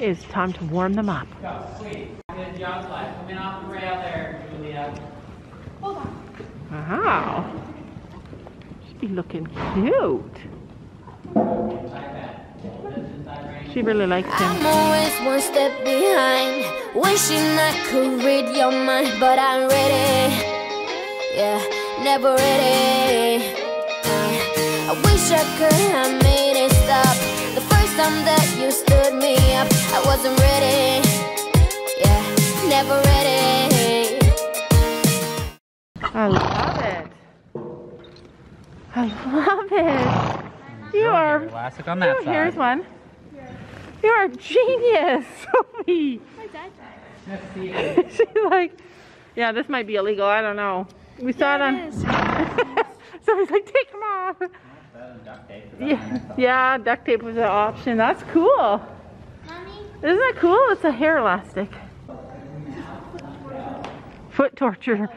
It's time to warm them up. Go, squeeze. Good job, slide. Come in off the rail there, Julia. Wow. She be looking cute. Inside that. This inside range. She really likes I'm him. always one step behind. Wishing I could read your mind, but I'm ready. Yeah, never ready. Uh, I wish I could have made it stop. The time that you stood me up, I wasn't ready. Yeah, never ready. I love it. I love it. You are. Elastic on that Oh, side. here's one. You are a genius, Sophie. Let's She's like, yeah, this might be illegal. I don't know. We saw it on. Sophie's like, take them off. It's duct tape. 'cause that's my Yeah, yeah, duct tape was an option. That's cool. Isn't that cool? It's a hair elastic. Foot torture.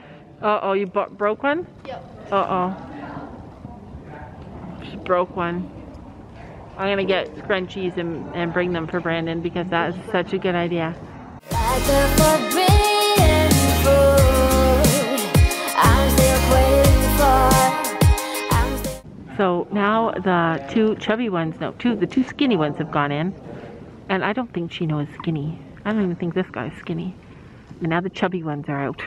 Uh oh, you broke one? Yep. Uh oh. She broke one. I'm gonna get scrunchies and, and bring them for Brandon because that is such a good idea. So now the two chubby ones, no, two the two skinny ones have gone in, and I don't think Chino is skinny. I don't even think this guy's skinny. And now the chubby ones are out.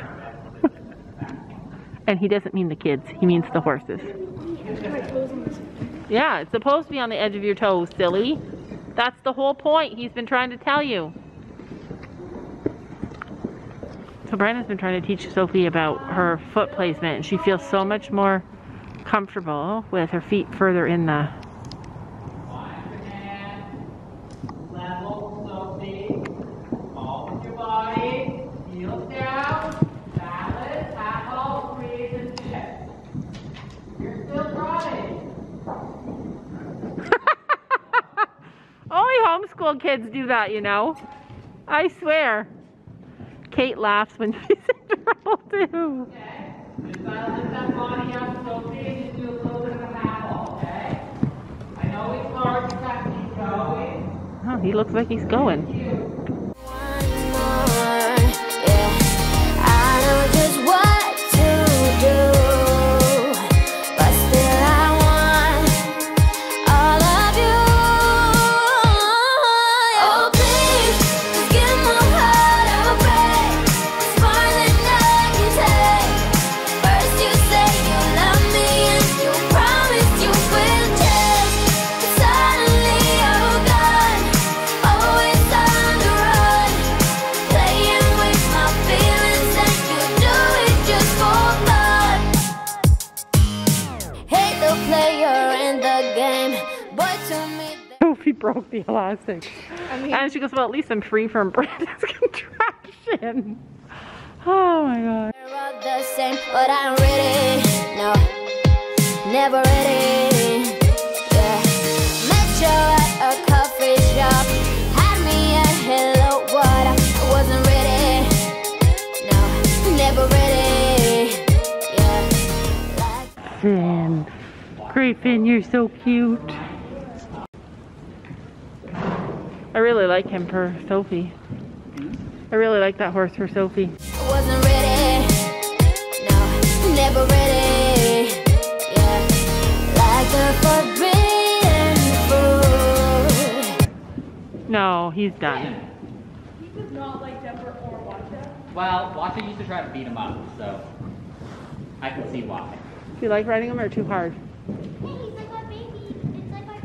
and he doesn't mean the kids; he means the horses. Yeah, it's supposed to be on the edge of your toes, silly. That's the whole point. He's been trying to tell you. So Brandon's been trying to teach Sophie about her foot placement, and she feels so much more comfortable with her feet further in the Line your hand. Level, Sophie. All body. Heels down. Balance. Half ball, squeeze, and shift. You're still trotting. only homeschool kids do that you know i swear kate laughs when she's in trouble too Okay? Lift that body up, Sophie, and do a little bit of a half okay? I know it's hard to have keep going. oh, he looks like he's going broke the elastic and she goes well at least i'm free from brandon's contraction oh my god the same, but I'm ready. No, never ready. Yeah, met you at a coffee shop. Had me at hello, what? I wasn't ready. No, never ready. Yeah, like. Finn. Great Finn, you're so cute. I really like him for Sophie. I really like that horse for Sophie. I wasn't ready. No, never ready. Yeah, like a forbidden fruit. No, he's done. He does not like Denver or Watcha. Well, Watcher used to try to beat him up, so I can see why. Do you like riding him or too hard?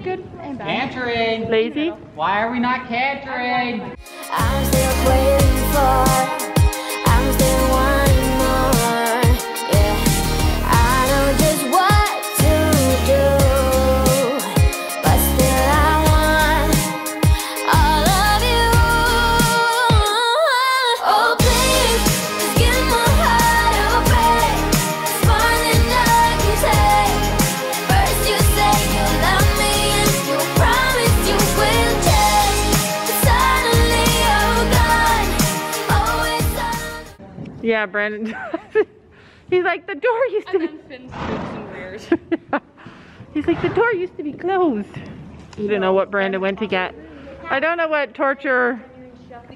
Good and bad. Cantering! Lazy? Why are we not cantering? Yeah, Brandon. he's like, the door used to And be. then Finn scoops and rears. He's like, the door used to be closed. You don't know what Brandon went to get. I don't know what torture.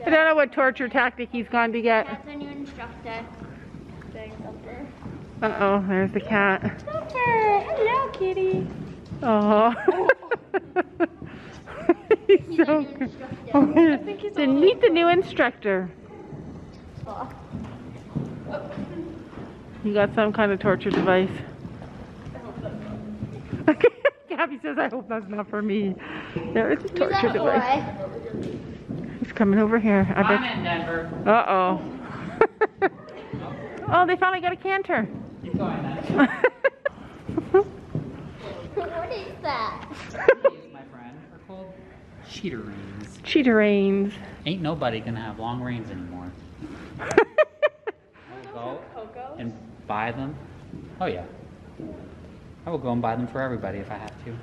I don't know what torture tactic he's gone to get. That's our new instructor. Uh oh, there's the cat. Pepper, hello, kitty. Oh. he's so New good. instructor. to meet the new instructor. You got some kind of torture device. Gabby says, I hope that's not for me. There is a torture that device. boy? He's coming over here. I I'm bet. in Denver. Uh oh. oh, they finally got a canter. Keep going. What is that? These, my friend, are called cheater reins. Cheetah reins. Ain't nobody gonna have long reins anymore. I will go and buy them. Oh yeah. I will go and buy them for everybody if I have to.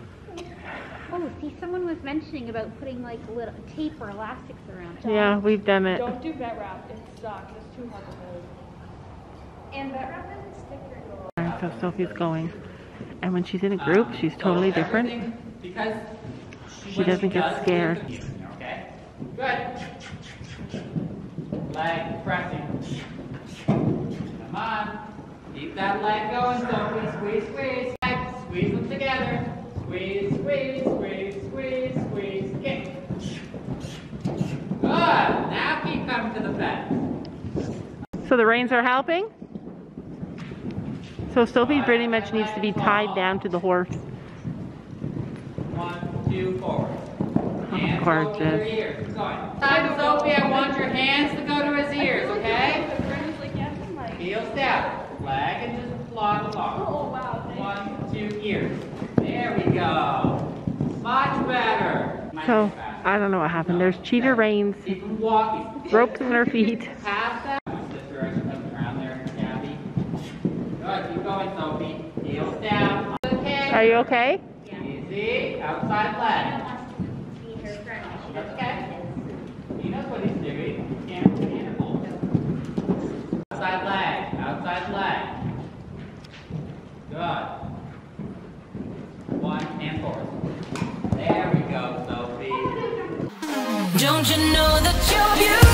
Oh, see, someone was mentioning about putting like little tape or elastics around it. Yeah, we've done it. Don't do vet wrap. It sucks. It's too hard to hold. And vet wrap doesn't stick very well. So Sophie's going. And when she's in a group, Um, she's so totally different. Because She when doesn't get does scared. Okay, good. Leg pressing. Come on, keep that leg going, Sophie. Squeeze, squeeze. Leg, Squeeze them together. Squeeze, squeeze, squeeze, squeeze, squeeze. Kick. Good. Now keep coming to the fence. So the reins are helping? So Sophie pretty much needs to be tied down to the horse. One, two, forward. Oh, hands go to gorgeous. your ears. Keep going. Time, Sophie, I want your hands to go to his ears, okay? The friend is like, yes, I'm like, Heels down. Leg and just plod along. oh wow, thank One, two, ears. There we go. Much better. Might So be. I don't know what happened. There's cheater reins, Keep them walking. ropes on her feet. Past that. My sister as she comes around there, Gabby. Good, keep going, Sophie. Heels down. Okay. Are you okay? Easy. Outside leg. Okay. He knows what he's doing. Can't be animal. Outside leg. Outside leg. Good. One and forward. There we go, Sophie. Don't you know that you're beautiful?